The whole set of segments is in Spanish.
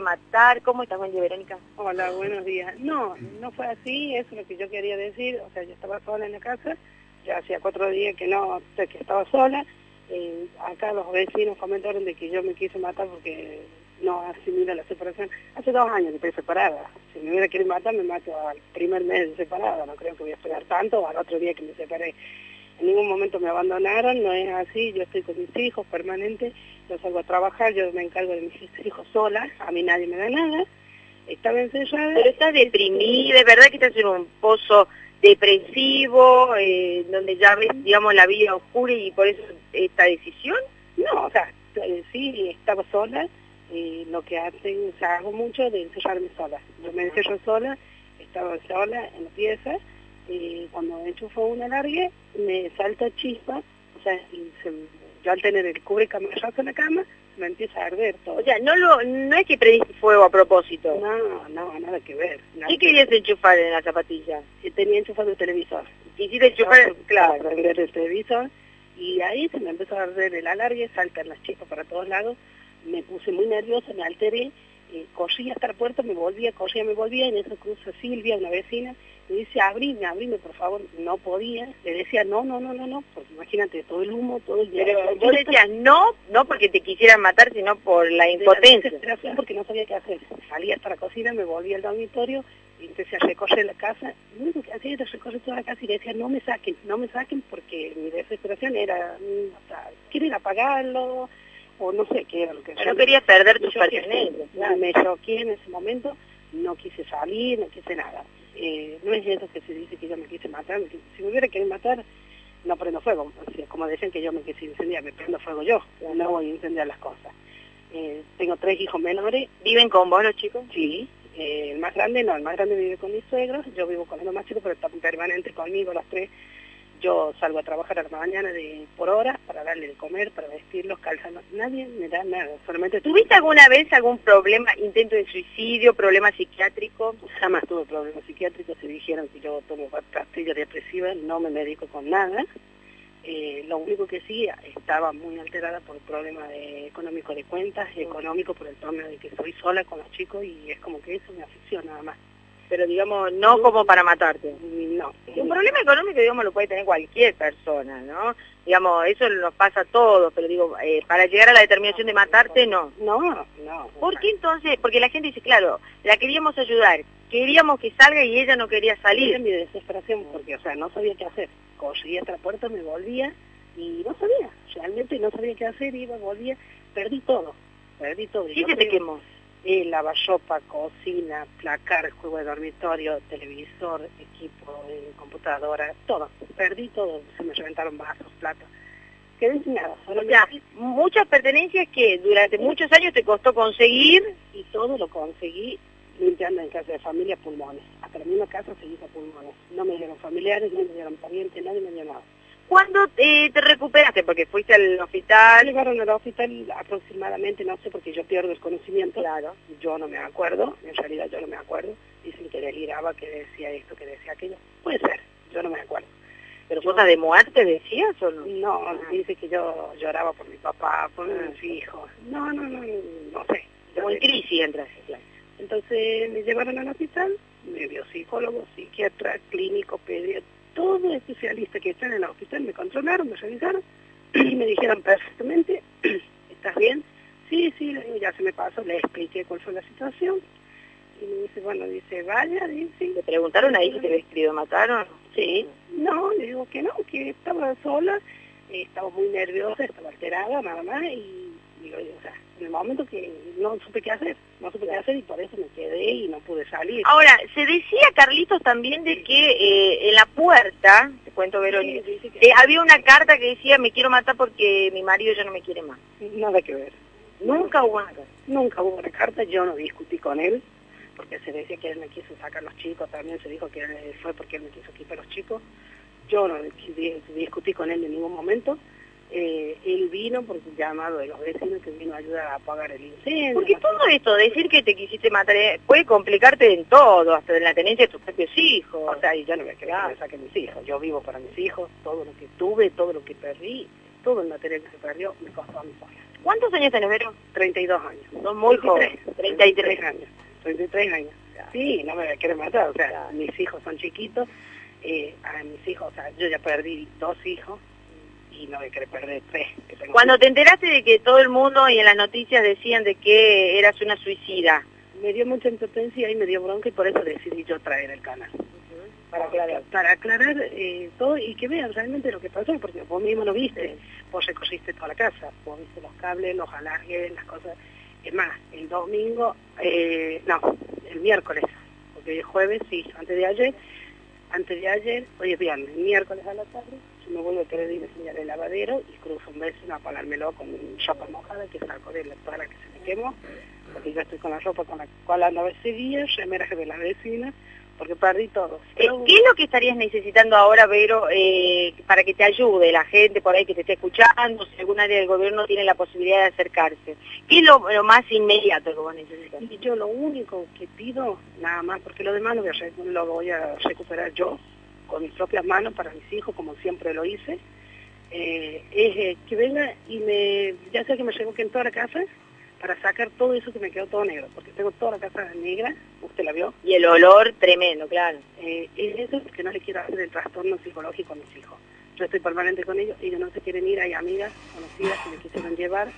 matar. ¿Cómo estás, día, Verónica? Hola, buenos días. No, no fue así, eso es lo que yo quería decir. O sea, yo estaba sola en la casa, ya hacía cuatro días que no, que estaba sola. Acá los vecinos comentaron de que yo me quise matar porque no asimila la separación. Hace dos años que estoy separada. Si me hubiera querido matar, me mato al primer mes de separada. No creo que voy a esperar tanto al otro día que me separé. En ningún momento me abandonaron, no es así. Yo estoy con mis hijos permanente, yo salgo a trabajar, yo me encargo de mis hijos sola, a mí nadie me da nada. Estaba encerrada. Pero estás deprimida, ¿de verdad que estás en un pozo depresivo, eh, donde ya ves, digamos, la vida oscura y por eso esta decisión? No, o sea, eh, sí, estaba sola, y lo que hacen, o sea, hago mucho de encerrarme sola. Yo me encerro sola, estaba sola en la pieza, y cuando enchufo una larga, me salta chispa, o sea, y yo al tener el cubre en la cama, me empieza a arder todo. O sea, no lo, no es que prendiste fuego a propósito. No, no, nada que ver. ¿Qué querías enchufar en la zapatilla? Si tenía enchufado el televisor. Quisiste enchufar, claro. prender el televisor, y ahí se me empezó a arder el alargue, saltan las chispas para todos lados, me puse muy nerviosa, me alteré, eh, corría hasta la puerta, me volvía, corría, me volvía, en eso cruza Silvia, una vecina, me dice, abrime, abrime, por favor, no podía, le decía, no, no, no, no, no, porque imagínate, todo el humo, todo el... Pero vos decías no, no porque te quisieran matar, sino por la impotencia. La porque no sabía qué hacer. Salía hasta la cocina, me volvía al dormitorio, y empecé a recorrer la casa, lo único que hacía era recorrer toda la casa y le decía, no me saquen, no me saquen, porque mi desesperación era, mm, o sea, quieren apagarlo, o no sé qué era lo que... No quería perder tus pertenencias. Me choqué en ese momento, no quise salir, no quise nada. Eh, no es eso que se dice que yo me quise matar, si me hubiera querido matar, no prendo fuego. como decían que yo me quise incendiar, me prendo fuego yo, no voy a incendiar las cosas. Eh, tengo tres hijos menores. ¿Viven con vos los chicos? Sí. Eh, el más grande no, el más grande vive con mis suegros, yo vivo con los más chicos, pero está permanente conmigo los tres yo salgo a trabajar a la mañana de por hora para darle de comer, para vestirlos, calzarlos. Nadie me da nada, solamente... ¿Tuviste alguna vez algún problema, intento de suicidio, problema psiquiátrico? Jamás tuve problemas psiquiátricos, se dijeron que yo tomo pastillas depresivas, no me medico con nada. Eh, lo único que sí, estaba muy alterada por el problema de, económico de cuentas, económico por el tema de que soy sola con los chicos y es como que eso me aficiona nada más pero digamos, no como para matarte. No. Un problema económico, digamos, lo puede tener cualquier persona, ¿no? Digamos, eso nos pasa a todos, pero digo, eh, para llegar a la determinación de matarte, no. No, no. ¿Por qué entonces? Porque la gente dice, claro, la queríamos ayudar, queríamos que salga y ella no quería salir. Era mi desesperación, porque, o sea, no sabía qué hacer. Hasta la puerta, me volvía y no sabía, realmente no sabía qué hacer, iba, volvía, perdí todo, perdí todo. ¿Qué se te quemó? Eh, lavarropa, cocina, placar, juego de dormitorio, televisor, equipo de computadora, todo. Perdí todo, se me reventaron vasos, platos. Quedé sin nada. Solo muchas pertenencias que durante muchos años te costó conseguir. Y todo lo conseguí limpiando en casa de familia pulmones. Hasta la misma casa se hizo pulmones. No me dieron familiares, no me dieron parientes, nadie me dio nada. ¿Cuándo te recuperaste? Porque fuiste al hospital. Llegaron al hospital aproximadamente, no sé, porque yo pierdo el conocimiento. Claro. Yo no me acuerdo, en realidad yo no me acuerdo. Dicen que deliraba, que decía esto, que decía aquello. Puede ser, yo no me acuerdo. ¿Pero cosa de muerte decías o no? No, ah. dice que yo lloraba por mi papá, por ah. mis hijos. No, no, no, no sé. Como en crisis entras, claro. Entonces me llevaron al hospital, me vio psicólogo, psiquiatra, clínico, pediatra todos los especialistas que están en el hospital me controlaron, me revisaron y me dijeron perfectamente, ¿estás bien? Sí, sí, ya se me pasó, le expliqué cuál fue la situación. Y me dice, bueno, dice, vaya, dice. ¿Le preguntaron ahí si te habías querido matar Sí, no, le digo que no, que estaba sola, estaba muy nerviosa, estaba alterada, nada más, y digo, o sea, en el momento que no supe qué hacer, no supe qué hacer y por eso me quedé y no pude salir. Ahora, se decía, Carlitos, también de que eh, en la puerta, te cuento Verónica, eh, había una carta que decía me quiero matar porque mi marido ya no me quiere más. Nada que ver. Nunca hubo una carta. Nunca hubo una carta, yo no discutí con él, porque se decía que él me quiso sacar los chicos, también se dijo que fue porque él me quiso quitar los chicos. Yo no discutí con él en ningún momento eh, él vino por su llamado de los vecinos que vino a ayudar a apagar el incendio. Porque todo esto, decir que te quisiste matar, eh, puede complicarte en todo, hasta en la tenencia de tus propios hijos. O sea, y yo no me quería que me saquen mis hijos. Yo vivo para mis hijos, todo lo que tuve, todo lo que perdí, todo el material que se perdió me costó a mi sola. ¿Cuántos años tenés, Vero? 32 años. Son muy jóvenes. 33 años. 33 años. Sí, no me quiere matar, o sea, mis hijos son chiquitos, eh, a mis hijos, o sea, yo ya perdí dos hijos y no me quiere perder tres. Cuando te enteraste de que todo el mundo y en las noticias decían de que eras una suicida, me dio mucha impotencia y me dio bronca y por eso decidí yo traer el canal. Para aclarar, para aclarar eh, todo y que vean realmente lo que pasó, porque vos mismo lo viste, vos recogiste toda la casa, vos viste los cables, los alargues, las cosas. Es más, el domingo, eh, no, el miércoles, porque hoy es jueves, sí, antes de ayer, antes de ayer, hoy es viernes, miércoles a la tarde, yo me vuelvo a querer ir a enseñar el lavadero y cruzo un vecino a palármelo con ropa mojada que saco de la toda que se me quemó, porque yo estoy con la ropa con la cual ando ese día, remeras de la vecina, porque perdí todo. Eh, ¿Qué es lo que estarías necesitando ahora, Vero, eh, para que te ayude la gente por ahí que te esté escuchando, si algún área del gobierno tiene la posibilidad de acercarse? ¿Qué es lo, más inmediato que vos necesitas? Y yo lo único que pido, nada más, porque lo demás lo voy a, lo voy a recuperar yo, con mis propias manos, para mis hijos, como siempre lo hice, eh, es que venga y me, ya sea que me en toda la casa, para sacar todo eso que me quedó todo negro, porque tengo toda la casa negra, usted la vio. Y el olor tremendo, claro. Eh, es eso que no le quiero hacer el trastorno psicológico a mis hijos. Yo estoy permanente con ellos, ellos no se quieren ir, hay amigas conocidas que me quisieron llevar,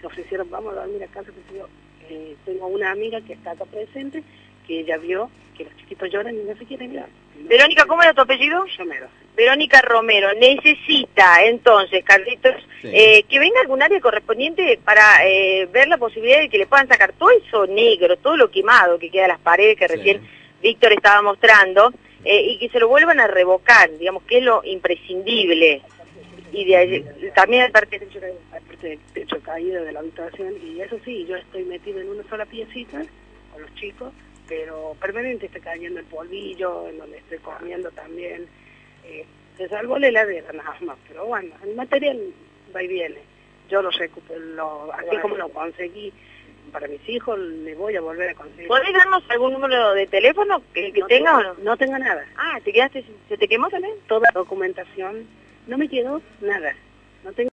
se ofrecieron, vamos a dormir a casa, que yo eh, tengo una amiga que está acá presente, que ella vio que los chiquitos lloran y no se quieren ir. Verónica, ¿cómo era tu apellido? Romero. Verónica Romero necesita entonces, Carlitos, eh, que venga algún área correspondiente para eh, ver la posibilidad de que le puedan sacar todo eso negro, todo lo quemado que queda en las paredes que recién Víctor estaba mostrando, eh, y que se lo vuelvan a revocar, digamos, que es lo imprescindible. Y de también aparte del techo caído de la habitación, y eso sí, yo estoy metido en una sola piecita con los chicos, pero permanente está cayendo el polvillo, en donde estoy comiendo también. Eh, se salvó la heladera nada más, pero bueno, el material va y viene. Yo lo recupero, así como lo conseguí para mis hijos, le voy a volver a conseguir. ¿Podés darnos algún número de teléfono que, que tenga o no? No tengo nada. Ah, ¿te quedaste, se te quemó también? Toda documentación, no me quedó nada. No tengo